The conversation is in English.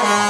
Bye.